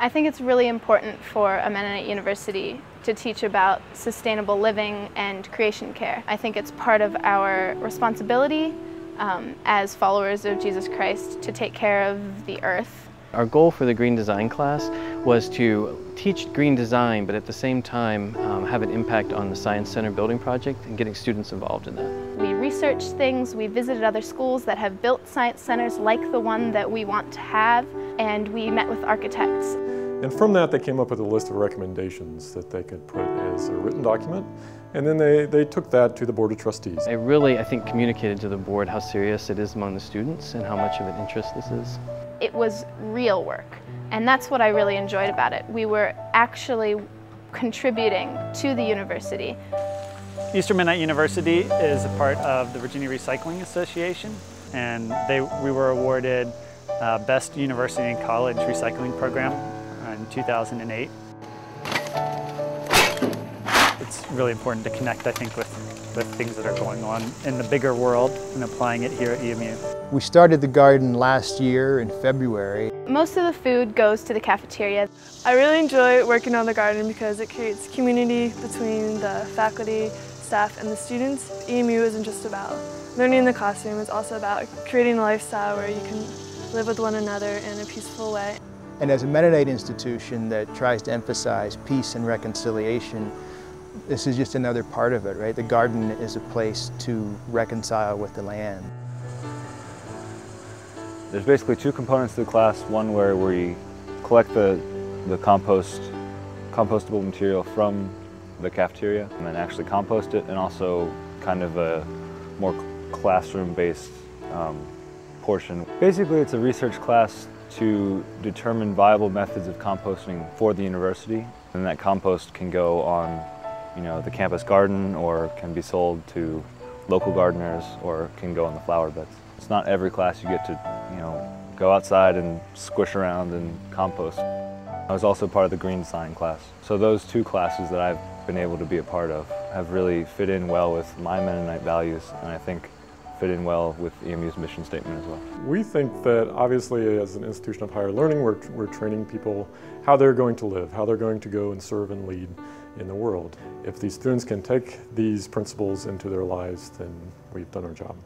I think it's really important for a Mennonite university to teach about sustainable living and creation care. I think it's part of our responsibility um, as followers of Jesus Christ to take care of the earth. Our goal for the green design class was to teach green design but at the same time um, have an impact on the Science Center building project and getting students involved in that. We researched things, we visited other schools that have built science centers like the one that we want to have and we met with architects. And from that, they came up with a list of recommendations that they could put as a written document. And then they, they took that to the Board of Trustees. It really, I think, communicated to the board how serious it is among the students and how much of an interest this is. It was real work, and that's what I really enjoyed about it. We were actually contributing to the university. Eastern Mennonite University is a part of the Virginia Recycling Association, and they, we were awarded uh, Best University and College Recycling Program in 2008. It's really important to connect, I think, with, with things that are going on in the bigger world and applying it here at EMU. We started the garden last year in February. Most of the food goes to the cafeteria. I really enjoy working on the garden because it creates community between the faculty, staff, and the students. EMU isn't just about learning in the classroom, it's also about creating a lifestyle where you can live with one another in a peaceful way. And as a Mennonite institution that tries to emphasize peace and reconciliation, this is just another part of it, right? The garden is a place to reconcile with the land. There's basically two components to the class. One where we collect the, the compost, compostable material from the cafeteria and then actually compost it and also kind of a more classroom-based um, portion. Basically, it's a research class to determine viable methods of composting for the university. And that compost can go on you know, the campus garden or can be sold to local gardeners or can go in the flower beds. It's not every class you get to, you know, go outside and squish around and compost. I was also part of the green design class. So those two classes that I've been able to be a part of have really fit in well with my Mennonite values and I think fit in well with EMU's mission statement as well. We think that obviously as an institution of higher learning, we're, we're training people how they're going to live, how they're going to go and serve and lead in the world. If these students can take these principles into their lives, then we've done our job.